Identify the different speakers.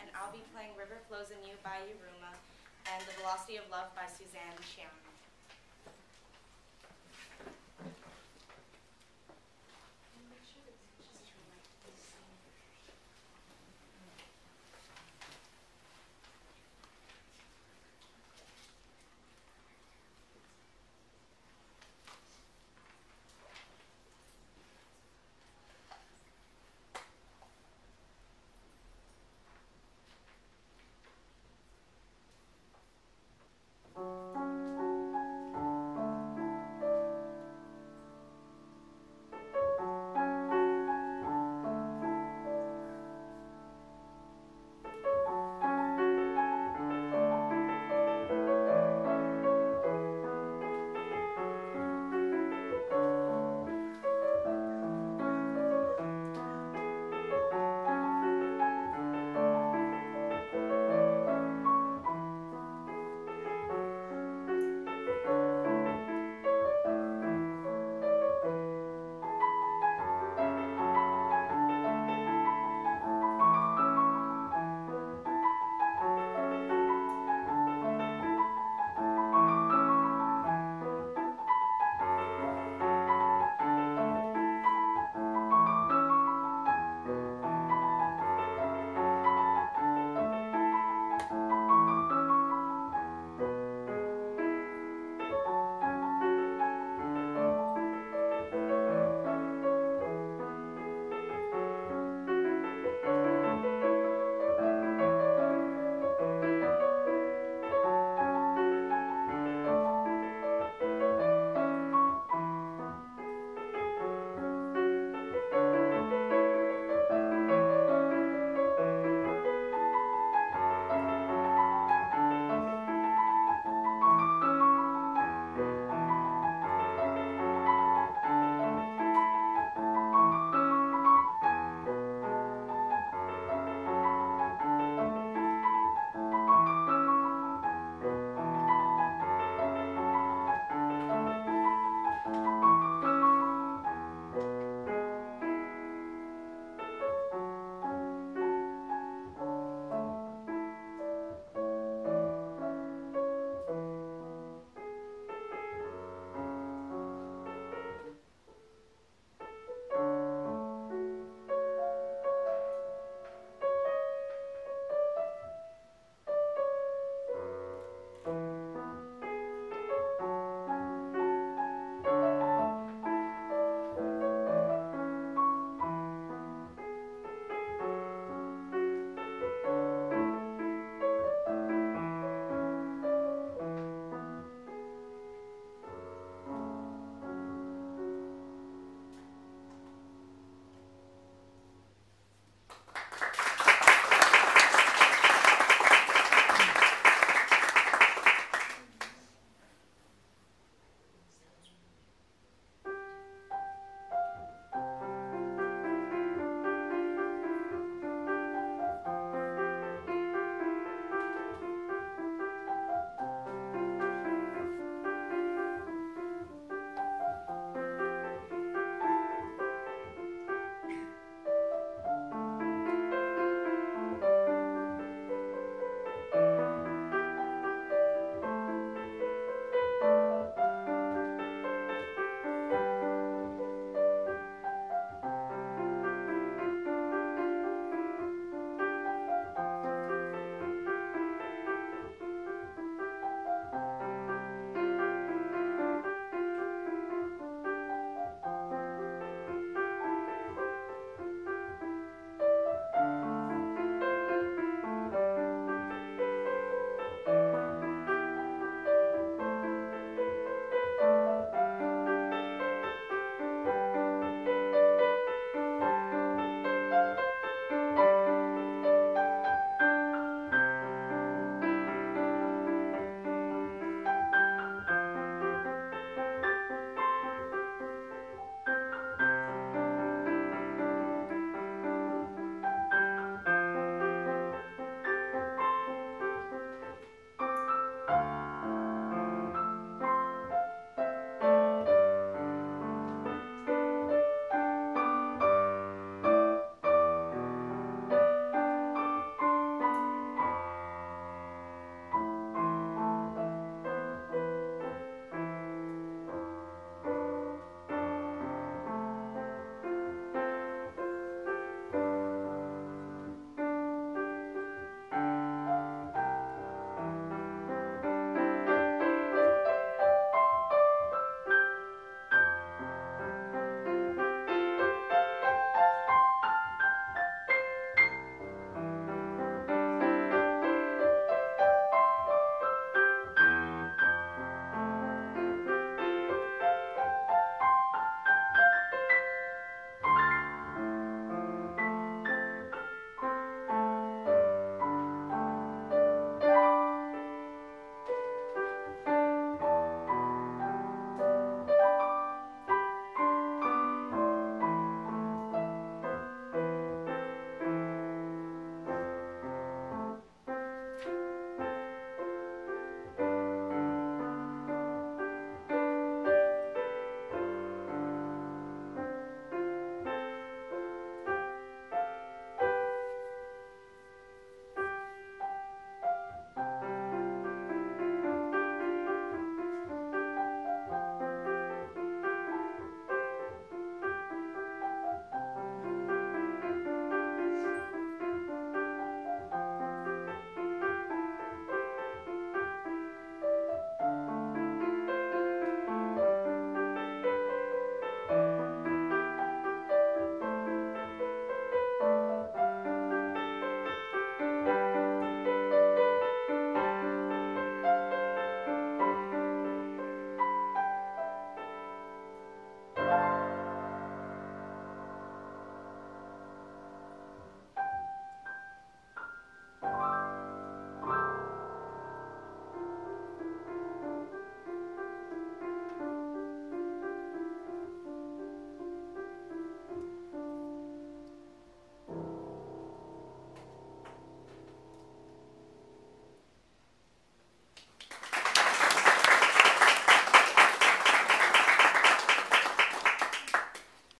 Speaker 1: and I'll be playing River Flows in You by Yuruma and The Velocity of Love by Suzanne Chiang.